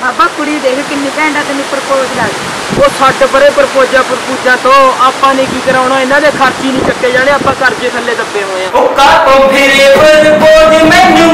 ਬਾਬਾ ਕੁੜੀ ਦੇਖ ਕਿੰਨੀ ਭੈਂਡਾ ਤੈਨੂੰ ਪ੍ਰਪੋਜ਼ ਕਰ ਉਹ ਛੱਡ ਪਰੇ ਪ੍ਰਪੋਜ਼ਾ ਪ੍ਰਪੂਜਾ ਤੋਂ ਆਪਾਂ ਨੇ ਕੀ ਕਰਾਉਣਾ? ਇਹਨਾਂ ਦੇ ਖਰਚੀ ਨਹੀਂ ਚੱਕੇ ਜਾਣੇ ਆਪਾਂ ਕਰਜ਼ੇ ਥੱਲੇ ਦੱਬੇ ਹੋਏ ਆ। ਉਹ ਕਾ ਤੋਂ ਫਿਰੇ ਪ੍ਰਪੋਜ਼ ਮੈਨੂੰ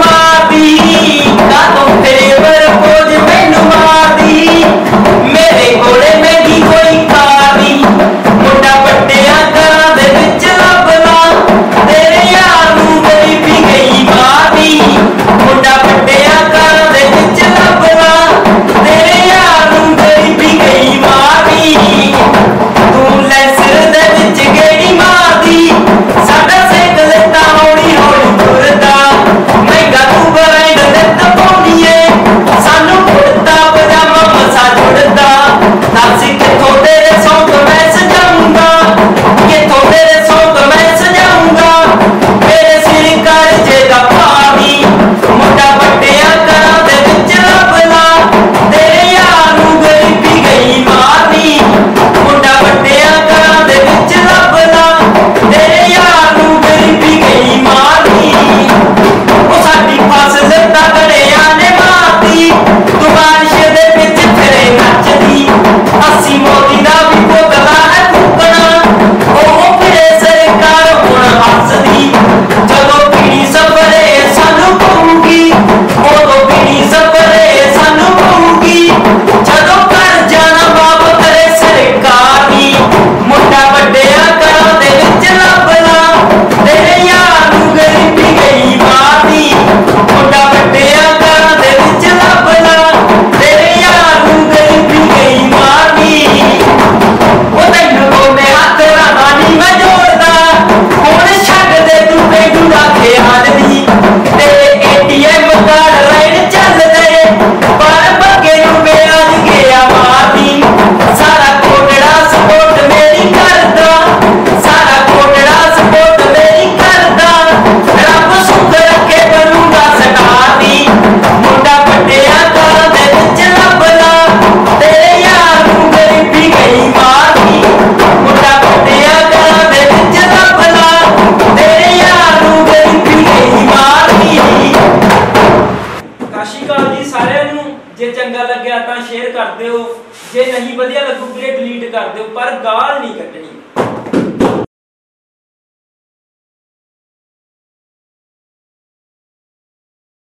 ਸਤਿ ਸ਼੍ਰੀ ਅਕਾਲ ਜੀ ਸਾਰਿਆਂ ਨੂੰ। ਜੇ ਚੰਗਾ ਲੱਗਿਆ ਤਾਂ ਸ਼ੇਅਰ ਕਰ ਦਿਓ। ਜੇ ਨਹੀਂ ਵਧੀਆ ਲੱਗੂ ਵੀਰੇ ਡਿਲੀਟ ਕਰ ਦਿਓ। ਪਰ ਗਾਲ ਨਹੀਂ ਕੱਢੇ